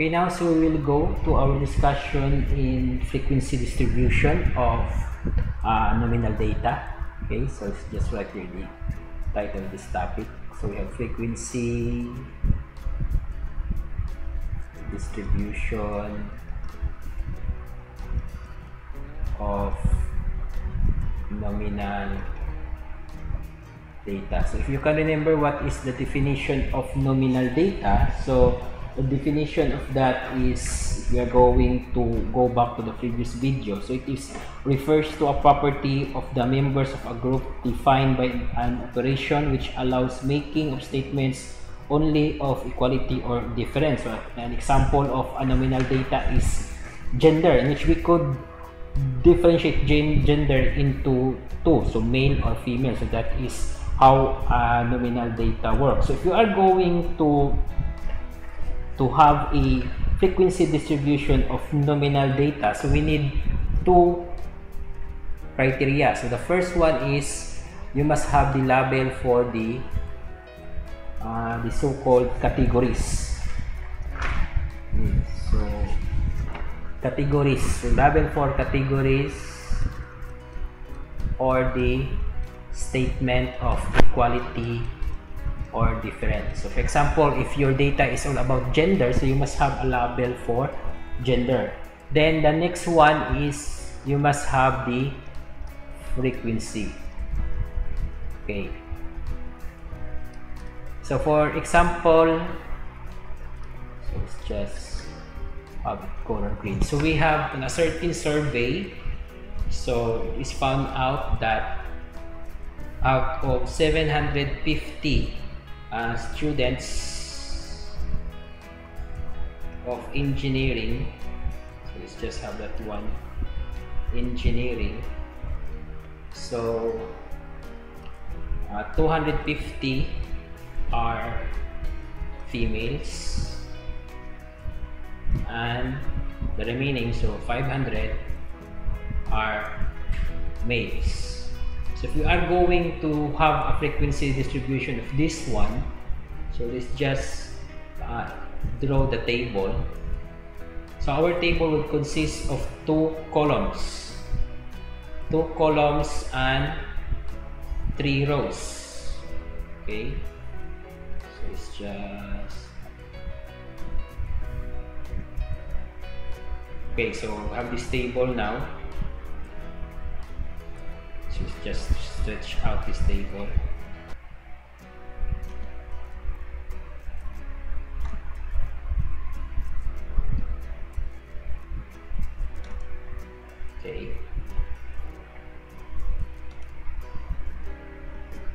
Okay, now so we will go to our discussion in frequency distribution of uh, nominal data. Okay, so it's just right here the title of this topic. So we have frequency distribution of nominal data. So if you can remember what is the definition of nominal data, so the definition of that is we are going to go back to the previous video. So it is refers to a property of the members of a group defined by an operation which allows making of statements only of equality or difference. So an example of a nominal data is gender in which we could differentiate gender into two so male or female so that is how nominal data works so if you are going to to have a frequency distribution of nominal data. So we need two criteria. So the first one is you must have the label for the uh, the so-called categories. Hmm, so categories. So label for categories or the statement of equality or different. so for example if your data is all about gender so you must have a label for gender then the next one is you must have the frequency okay so for example so it's just of color green. So we have in a certain survey, so it's found out that out of 750 uh, students of engineering, so let's just have that one, engineering, so uh, 250 are females. And the remaining so 500 are males so if you are going to have a frequency distribution of this one so let's just uh, draw the table. So our table would consist of two columns. Two columns and three rows. Okay? So it's just okay so we have this table now just stretch out this table. Okay.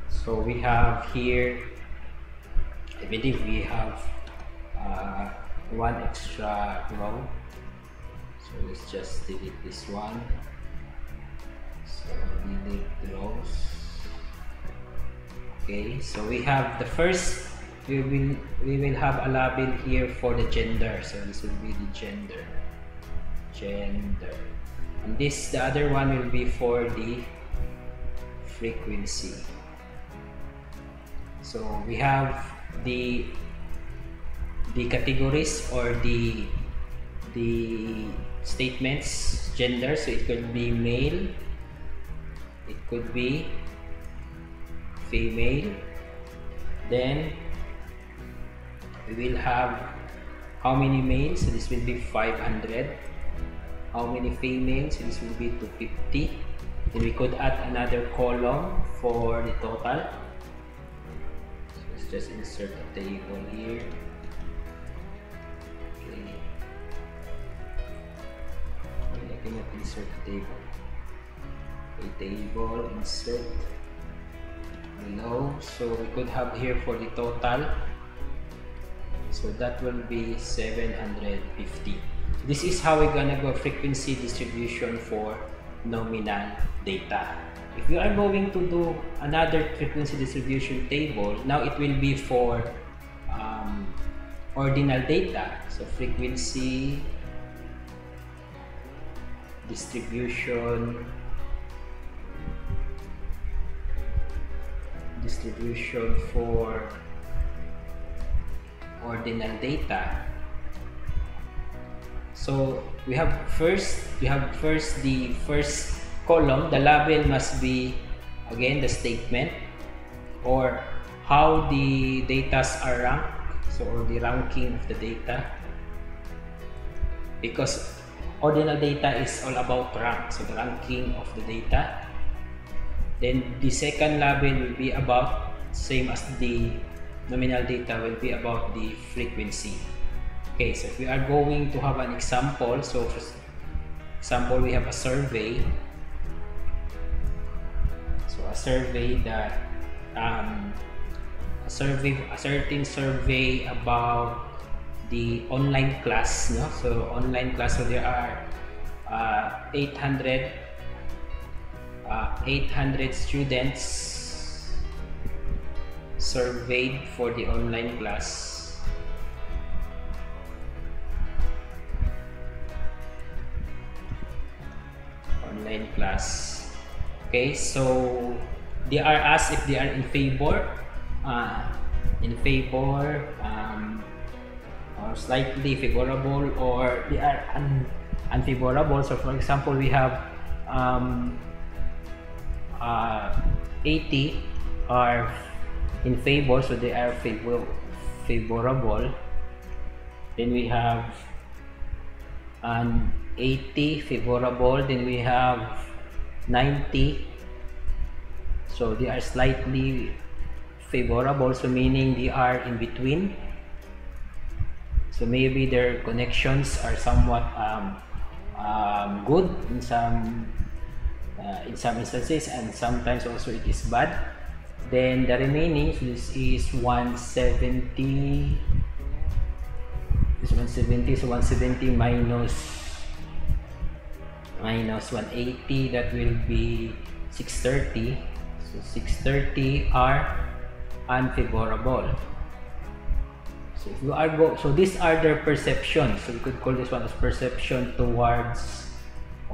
So we have here I believe we have uh, one extra row. So let's just delete this one okay so we have the first we will we will have a label here for the gender. So this will be the gender. Gender. And this the other one will be for the frequency. So we have the the categories or the the statements gender. So it could be male it could be female. Then we will have how many males? This will be 500 how many females? This will be 250 then we could add another column for the total. So let's just insert a table here. Cannot insert table a table insert below so we could have here for the total. So that will be 750 this is how we're gonna go frequency distribution for nominal data. If you are going to do another frequency distribution table now it will be for um, ordinal data. So frequency distribution distribution for ordinal data So we have first, we have first the first column, the label must be again the statement or how the data are ranked, so or the ranking of the data. Because ordinal data is all about rank, so the ranking of the data. Then the second label will be about same as the nominal data will be about the frequency. Okay, so if we are going to have an example, so for example, we have a survey. So a survey that um, a survey, a certain survey about the online class. No? So online class, so there are uh, 800 uh, 800 students surveyed for the online class. Online class. Okay, so they are asked if they are in favor, uh, in favor, um, or slightly favorable, or they are un unfavorable. So, for example, we have um, uh, 80 are in favor, so they are favor favorable. Then we have an 80 favorable. Then we have 90 so they are slightly favorable so meaning they are in between so maybe their connections are somewhat um, um, good in some uh, in some instances and sometimes also it is bad. Then the remaining so this is 170 this 170 so 170 minus minus 180 that will be 630 so 630 are unfavorable. So if you are go so these are their perceptions so we could call this one as perception towards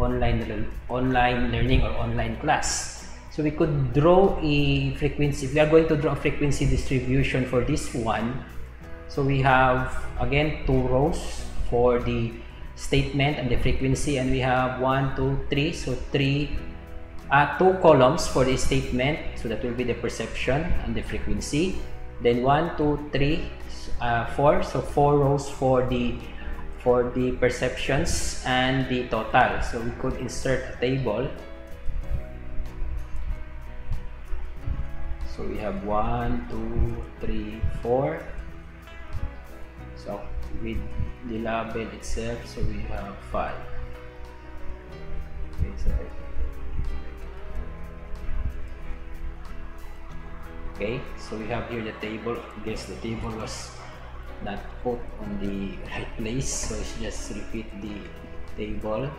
online online learning or online class. So we could draw a frequency. If we are going to draw a frequency distribution for this one. So we have again two rows for the statement and the frequency and we have one two three. So three uh, two columns for the statement. So that will be the perception and the frequency. Then one two three uh, four. So four rows for the for the perceptions and the total. So we could insert a table. So we have one two three four. So with the label itself so we have five. Okay, so okay so we have here the table. Guess the table was not put on the right place. So let's just repeat the table.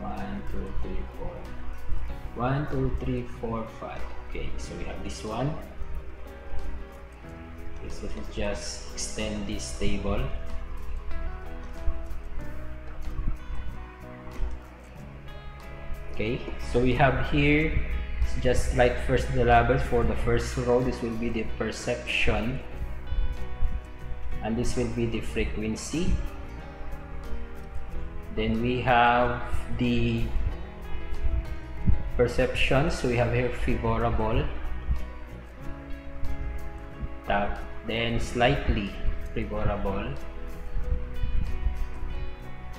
One two three four. One two three four five. Okay so we have this one. So let's just extend this table. Okay so we have here just write first the labels for the first row. This will be the perception and this will be the frequency. Then we have the perception so we have here favorable. Then slightly favorable.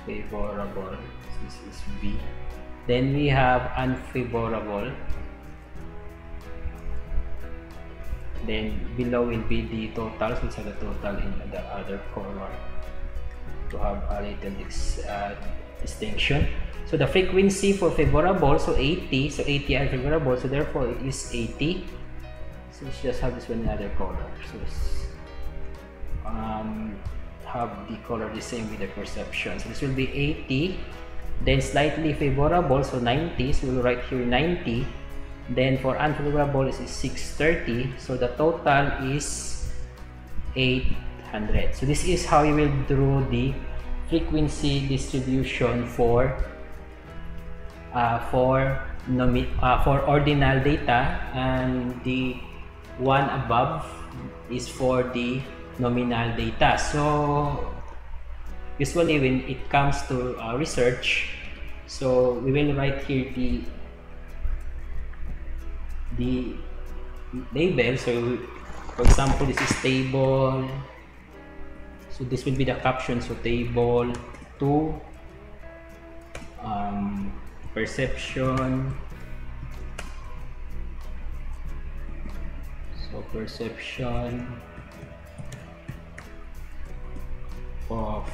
Favorable. This is B. Then we have unfavorable then below will be the totals are the total in the other color to have a little uh, distinction. So the frequency for favorable so 80 so 80 are favorable so therefore it is 80 so let's just have this one in other color. So um, have the color the same with the perception. So this will be 80 then slightly favorable so 90 so we'll write here 90 then for unfavorable is 630 so the total is 800 so this is how you will draw the frequency distribution for uh, for uh, for ordinal data. And the one above is for the nominal data. So usually when it comes to uh, research, so we will write here the the label. So for example, this is table. So this will be the caption. So table two um, perception. So perception of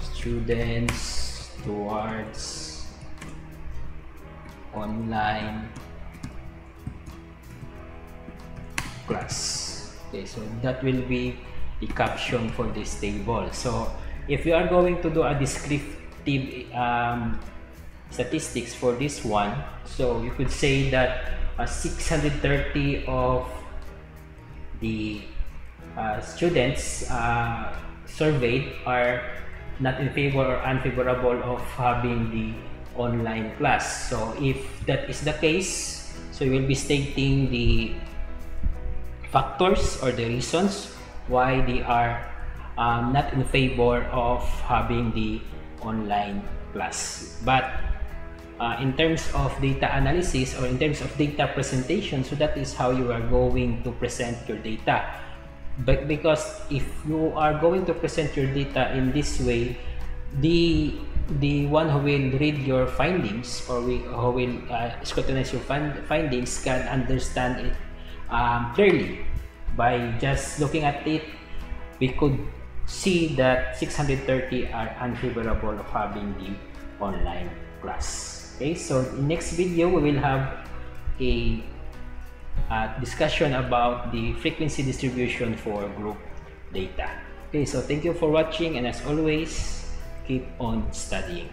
students towards online Okay, so that will be the caption for this table. So if you are going to do a descriptive um, statistics for this one, so you could say that uh, 630 of the uh, students uh, surveyed are not in favor or unfavorable of having the online class. So if that is the case, so you will be stating the factors or the reasons why they are um, not in favor of having the online class. But uh, in terms of data analysis or in terms of data presentation, so that is how you are going to present your data but because if you are going to present your data in this way the the one who will read your findings or who will uh, scrutinize your find, findings can understand it um, clearly by just looking at it we could see that 630 are unfavorable of having the online class okay so in next video we will have a uh, discussion about the frequency distribution for group data. Okay, so thank you for watching and as always, keep on studying.